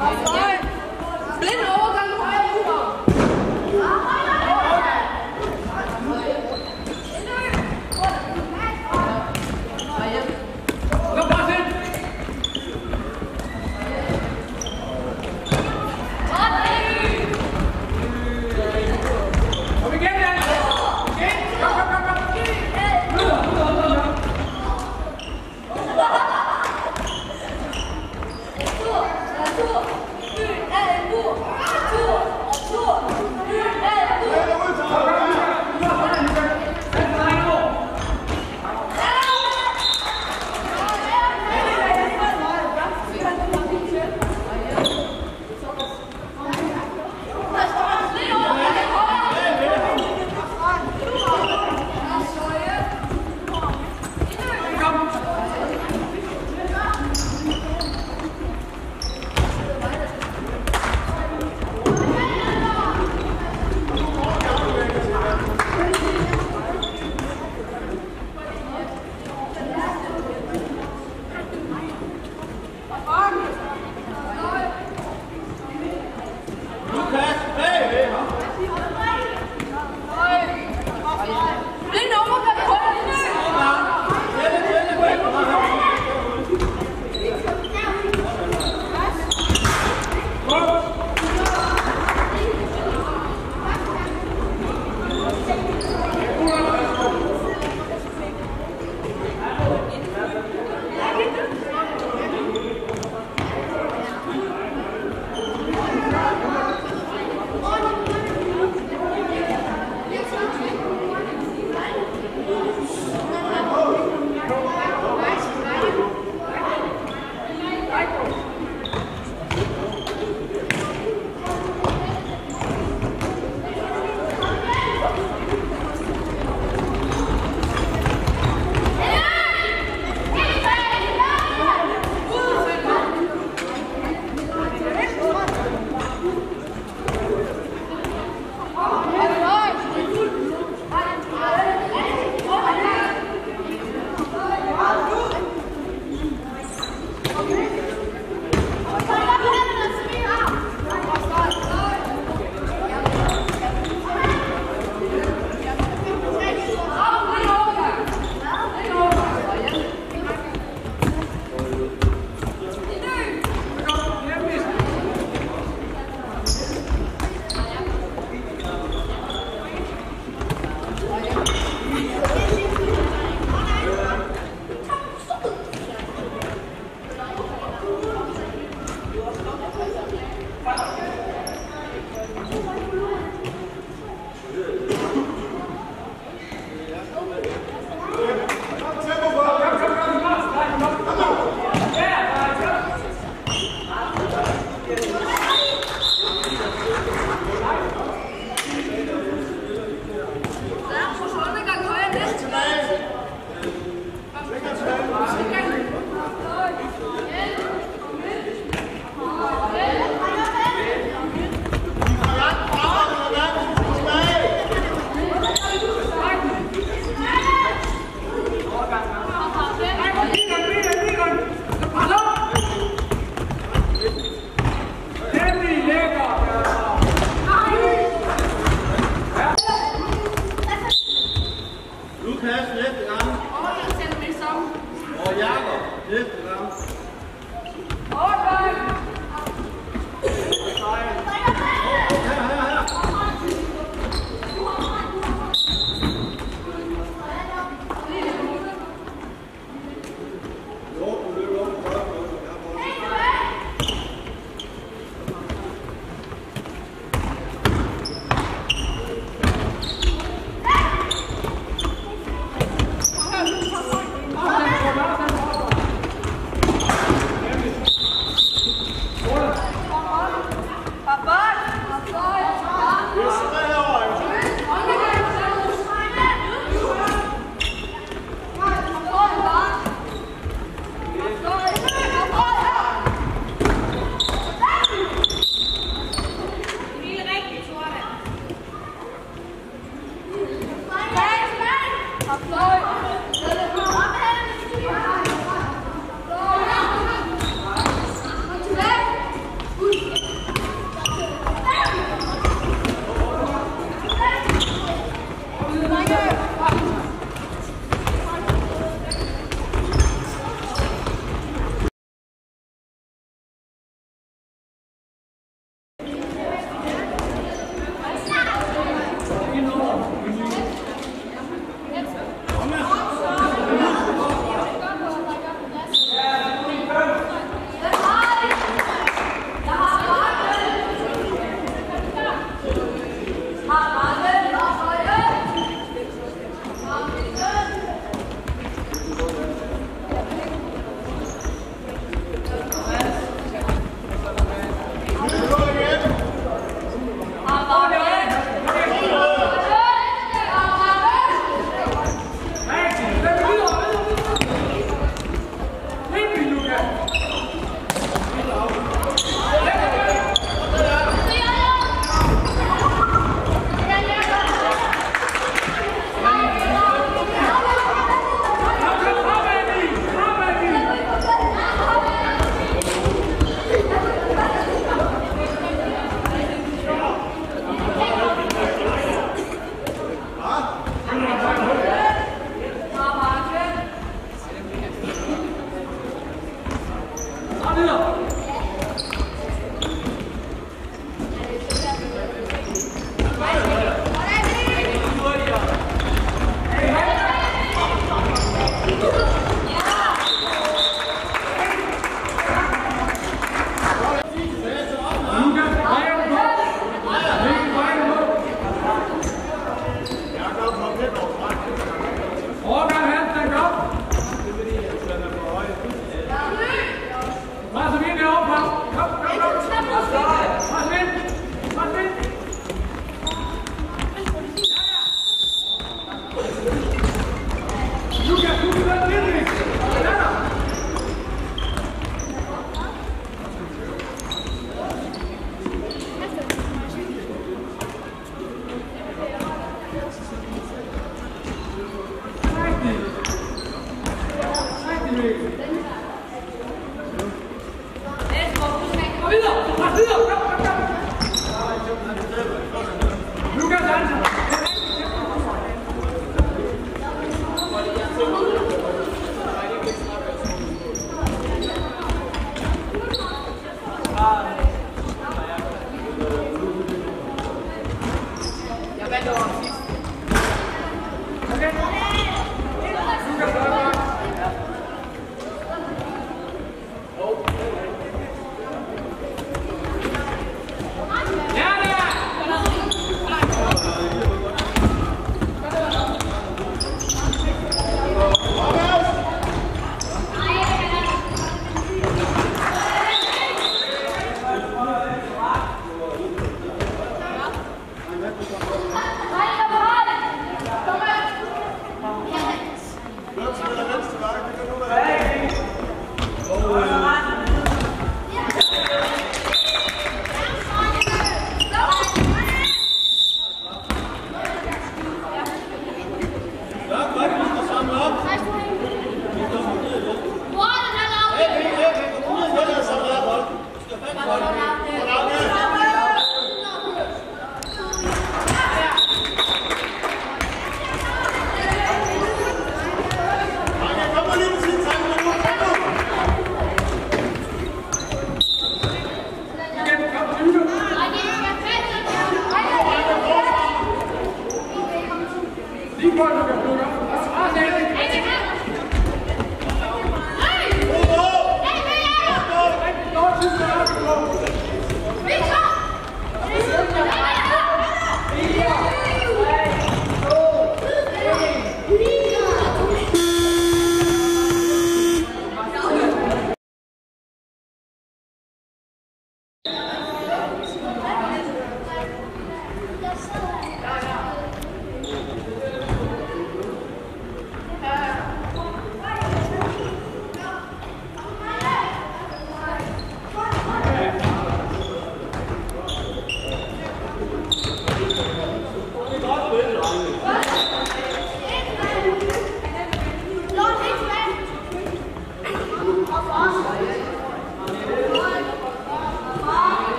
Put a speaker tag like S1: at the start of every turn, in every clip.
S1: Blind.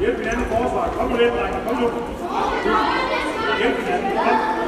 S1: Hjælp hinanden i forsvaret. Kom nu lidt, drenge. Kom nu. Hjælp hinanden. Kom.